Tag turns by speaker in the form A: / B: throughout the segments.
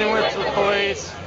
A: interaction with the police.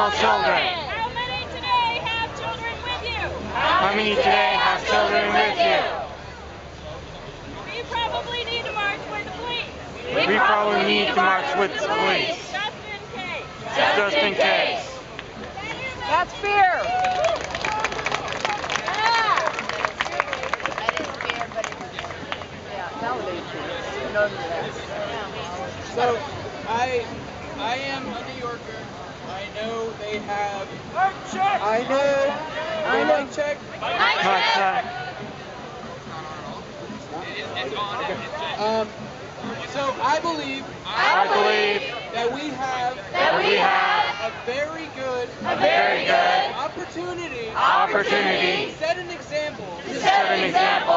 B: international children? How many today have children with you?
A: How many today have children with you?
B: We probably need to march with the police.
A: We probably need to march with the police.
B: Just in case.
A: Just in case.
C: That's fear.
D: So I I am a New Yorker. I know they have. Mic check. I know. I know. Mic check.
A: Mic check. It's on. Okay.
D: Um, so I believe.
A: I believe
D: that we have.
A: That we have
D: a very good.
A: A very good
D: opportunity.
A: Opportunity.
D: Set an example.
A: Set an example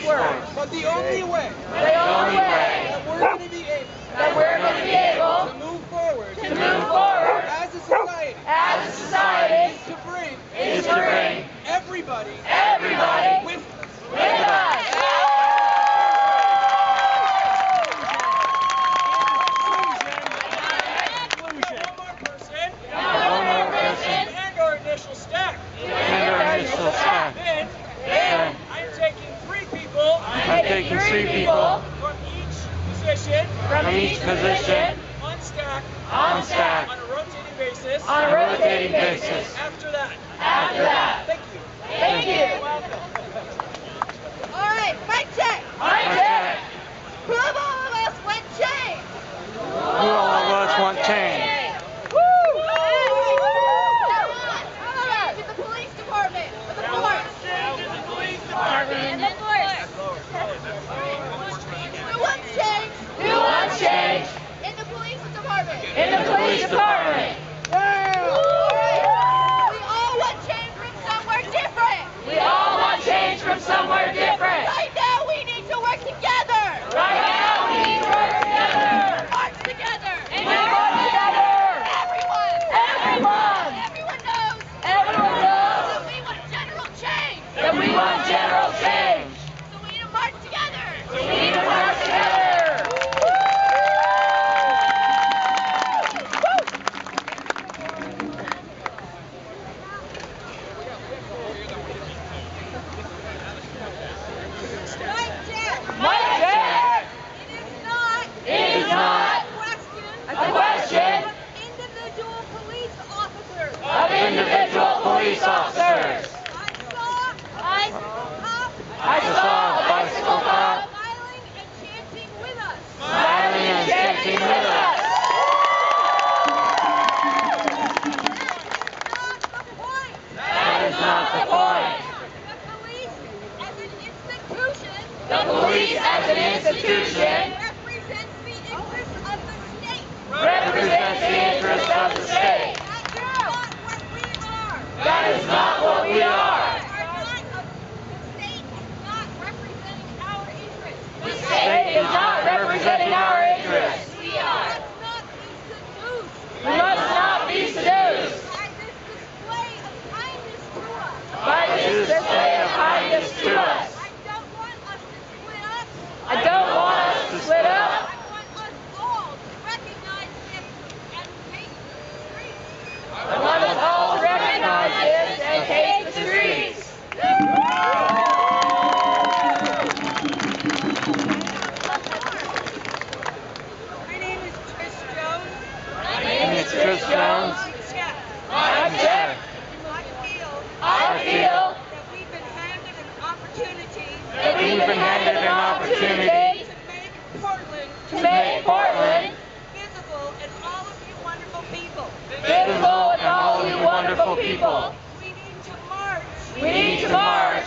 D: But the only way.
A: The only way.
D: That we're going to be able.
A: That we're going to be able.
D: To move forward.
A: To move forward.
D: As a society.
A: As a society.
D: Is to bring.
A: Is to bring.
D: Everybody.
A: Everybody
D: position.
E: Opportunity
A: that we've been handed an opportunity
E: to make Portland
A: to make Portland
E: visible and all of you wonderful people.
A: visible and all you wonderful people.
E: We need to march.
A: We need to march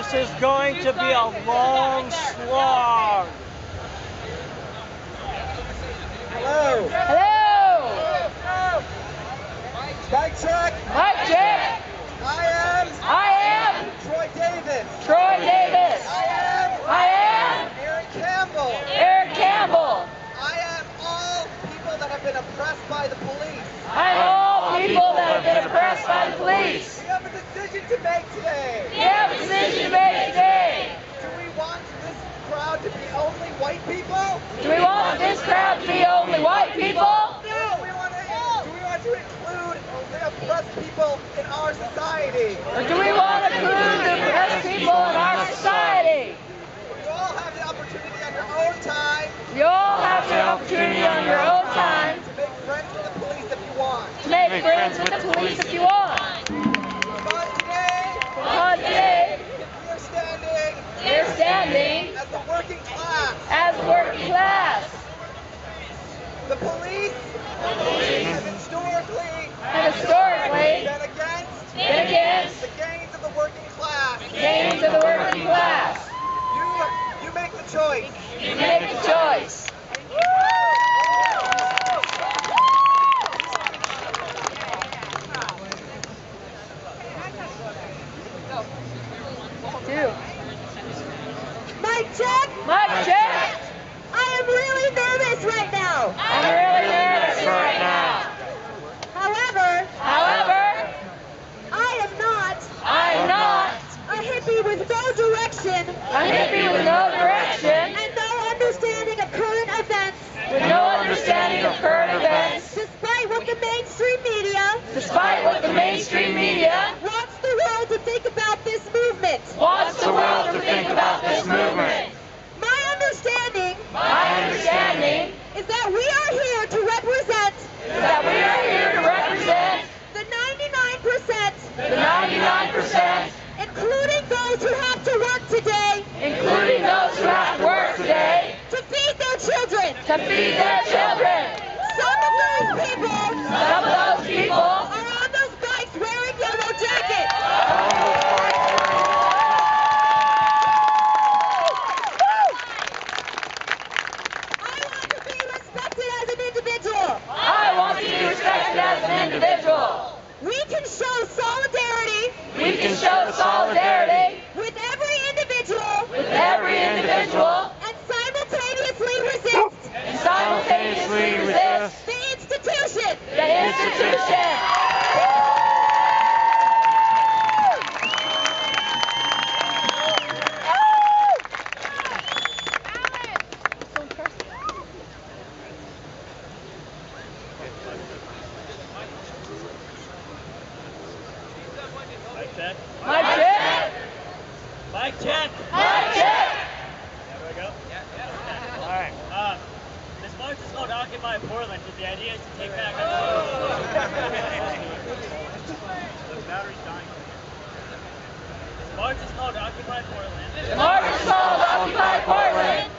F: This is going to be a long slog. Hello.
A: Hello.
F: Mic check.
A: Mic check.
F: I am
A: I am
F: Troy Davis.
A: Troy Davis.
F: I am
A: I am
F: Aaron Campbell.
A: Aaron Campbell.
F: I am all people that have been oppressed by the police.
A: I'm all people that have been oppressed by the police.
F: We have a decision to make today.
A: We have a decision to make today.
F: Do we want this crowd to be only white people?
A: Do we want this crowd to be only white people? No.
F: Do we want to, do we want to include the oppressed people in our society?
A: Or do we want to include the oppressed people in our society?
F: You all have the opportunity on your own time
A: You all have the opportunity on your own time
F: to make friends with the police if you want.
A: to make friends with the police if you want.
F: But today,
A: But today,
F: we are standing
A: we're standing
F: as the working class.
A: as working class.
F: The police have historically
A: And historically,
F: been against
A: been against
F: the gains of the working class.
A: gains of the working class.
F: You, you make the choice.
A: You make a choice. Two.
D: Mic check.
A: Mic check.
D: I am really nervous right now.
A: I'm really nervous right now.
D: However,
A: However,
D: I am not
A: I'm not
D: a hippie with no direction
A: a hippie with no direction,
D: and no understanding of current events,
A: with no understanding of current events,
D: despite what the mainstream media
A: despite what the mainstream media
D: wants the world to think about this movement.
A: wants the world to think about this movement.
D: My understanding
A: My understanding
D: is that we are here to represent
A: is that we are here to represent
D: the 99%,
A: the 99%,
D: including those who have to work today,
A: including those who have to work today,
D: to feed their children.
A: to feed their children.
D: Some of those people
A: Some of those people
D: are on those bikes wearing yellow jackets. I want to be respected as an individual.
A: I want to be respected as an individual.
D: We can show solidarity
A: We can show solidarity
D: with every individual
A: with every individual
D: and simultaneously resist
A: and simultaneously resist
D: the institution.
A: the institution.
G: Mic check.
A: My check.
G: Mic check.
A: My check.
G: There we go. All right. Uh, this march is called Occupy Portland, but the idea is to take back. the battery's dying. This march is called Occupy Portland
A: The march is called Occupy Portland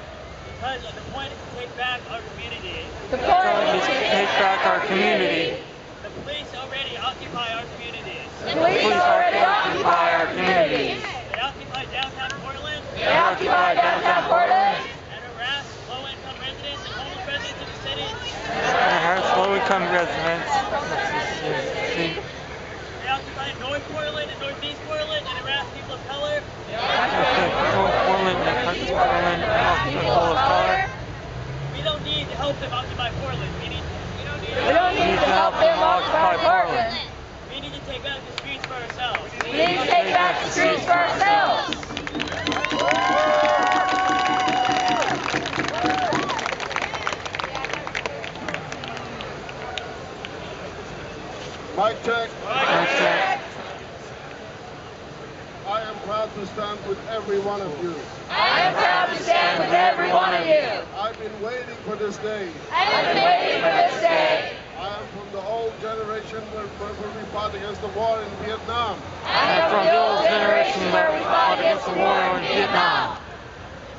G: because the point is take back our community
A: The
H: trying
A: police
H: to take back our community.
G: The police already occupy our communities.
A: The police already occupy our communities.
G: They occupy downtown Portland
A: They occupy downtown Portland
G: and harass low-income residents and homeless residents of the city.
H: And harass low-income residents. See.
G: They occupy North Portland and Northeast Portland and harass people of color.
H: North Portland and of Portland, off the full of color.
G: We don't need to help them occupy Portland. We need, we don't need,
A: We don't need to help them occupy Portland.
G: we need to take back the streets for ourselves.
A: We need to take back the streets for ourselves.
I: Mic check.
H: That's it.
I: I am proud to stand with every one of you.
A: I am proud to stand with every one of you.
I: I've been waiting for this day.
A: I've been waiting for this day.
I: I am from the old generation where, where we fought against the war in Vietnam.
A: I am from the old generation where we fought against the war in Vietnam.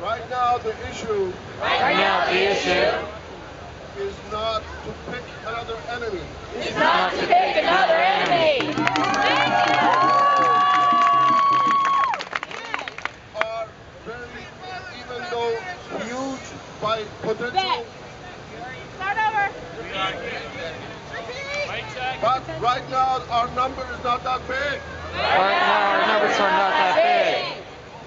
I: Right now, the issue
A: Right now, the issue
I: is not to pick another enemy.
A: is not to pick another enemy.
I: Are very, even though huge by potential,
D: Start over.
I: but right now our number is not that big.
H: Right now, our numbers are not that big.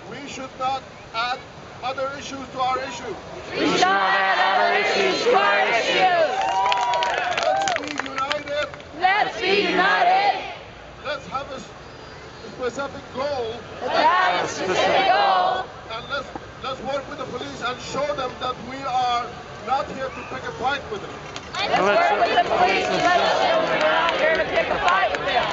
I: We should not add other issues to our issue.
A: We should not add other issues to our issues.
I: Let's be united.
A: Let's be united.
I: Let's have a s- specific goal
A: Let's have a specific goal.
I: and let's let's work with the police and show them that we are not here to pick a fight with them.
A: Let's work with the police and let them know we're not here to pick a fight with them.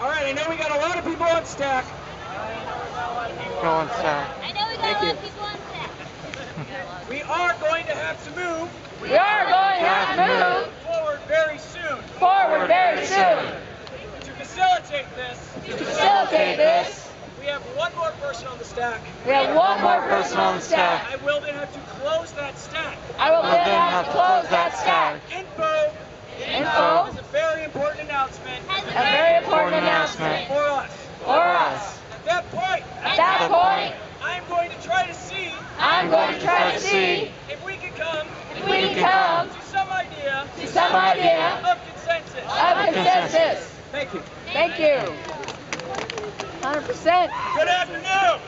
B: All right, I know we got a lot of people on stack.
H: Go on, sir.
J: I know we got
B: Thank
J: a lot
B: you.
J: of people on set.
B: We are going to have to move
A: We are going to have to move
B: forward very soon.
A: forward very soon.
B: To facilitate this,
A: To facilitate this,
B: we have one more person on the stack.
A: we have one more person on the staff.
B: I will then have to close that stack.
A: I will
H: We'll
A: then
H: then
A: have to close that stack.
B: Info
A: Info
B: is a very important announcement
A: a very important announcement
B: for us.
A: for us.
B: At that point,
A: At that point,
B: I'm going to try to see
A: I'm going to try to see
B: if we can come
A: if we can come
B: to some idea
A: to some idea
B: of consensus.
A: of consensus.
B: Thank you.
A: Thank you. 100%.
B: Good afternoon.